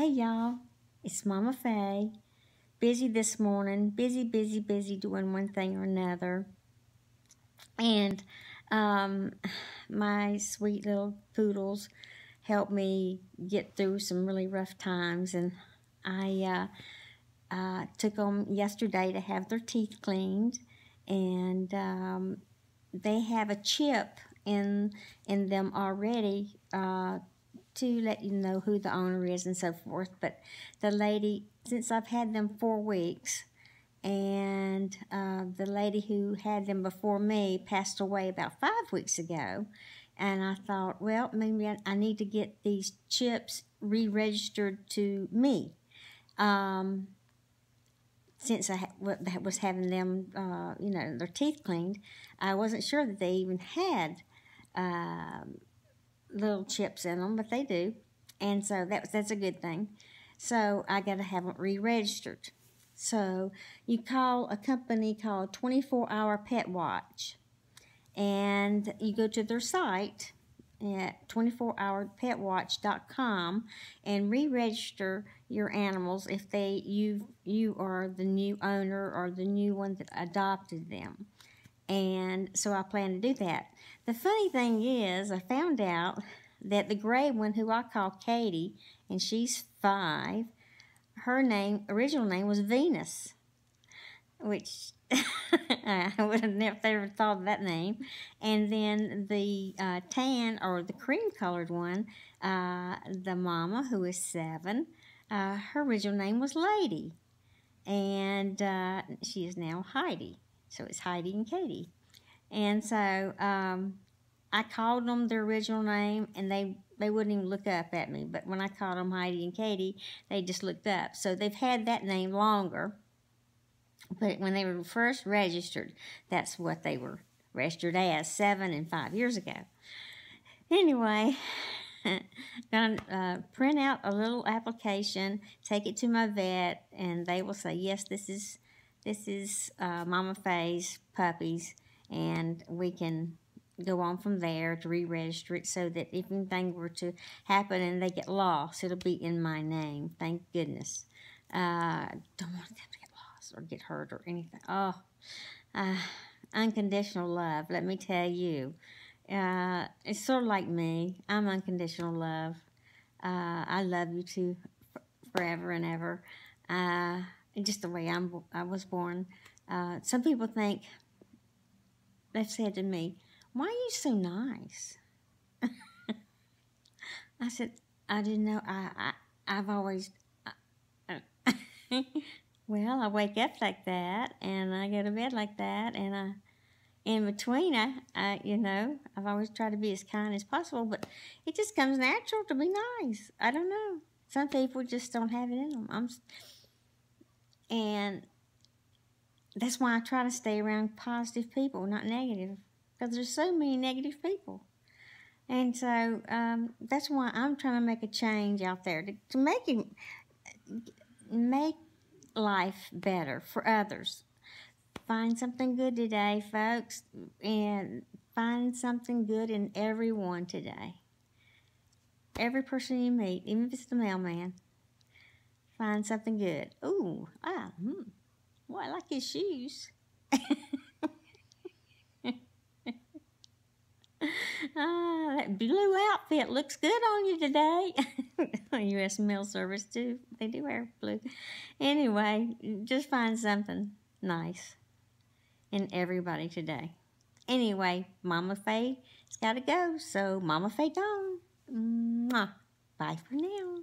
Hey y'all, it's Momma Faye. Busy this morning, busy, busy, busy doing one thing or another. And um, my sweet little poodles helped me get through some really rough times. And I uh, uh, took them yesterday to have their teeth cleaned. And um, they have a chip in in them already uh, to let you know who the owner is and so forth. But the lady, since I've had them four weeks, and uh, the lady who had them before me passed away about five weeks ago. And I thought, well, maybe I, need to get these chips re registered to me. Um, since I was having them, uh, you know, their teeth cleaned, I wasn't sure that they even had um, little chips in them, but they do. And so that, that's a good thing. So I got to have them re-registered. So you call a company called 24 Hour Pet Watch and you go to their site at 24hourpetwatch.com and re-register your animals if they you you are the new owner or the new one that adopted them. And so I plan to do that. The funny thing is, I found out that the gray one, who I call Katie, and she's five, her name, original name was Venus, which I would have never, thought of that name. And then the uh, tan or the cream colored one, uh, the mama, who is seven, uh, her original name was Lady. And uh, she is now Heidi. So it's Heidi and Katie. And so um, I called them their original name, and they, they wouldn't even look up at me. But when I called them Heidi and Katie, they just looked up. So they've had that name longer. But when they were first registered, that's what they were registered as seven and five years ago. Anyway, gonna uh, print out a little application, take it to my vet, and they will say, yes, this is this is uh, Momma Faye's puppies, and we can go on from there to re-register it so that if anything were to happen and they get lost, it'll be in my name. Thank goodness. Uh, don't want them to get lost or get hurt or anything. Oh, uh, unconditional love. Let me tell you, uh, it's sort of like me. I'm unconditional love. Uh, I love you too, forever and ever. Uh, just the way I'm, I was born. Uh, some people think, they've said to me, why are you so nice? I said, I didn't know. I, I I've always, well, I wake up like that, and I go to bed like that, and I, in between, I, I, you know, I've always tried to be as kind as possible, but it just comes natural to be nice. I don't know. Some people just don't have it in them. I'm, and that's why I try to stay around positive people, not negative, because there's so many negative people. And so um, that's why I'm trying to make a change out there to, to make it, make life better for others. Find something good today, folks, and find something good in everyone today. Every person you meet, even if it's the mailman find something good. Ooh, ah, hmm. Well, I like his shoes. ah, that blue outfit looks good on you today. U.S. Mail Service, too. They do wear blue. Anyway, just find something nice in everybody today. Anyway, Momma Faye's got to go, so Momma Faye gone. Mwah. Bye for now.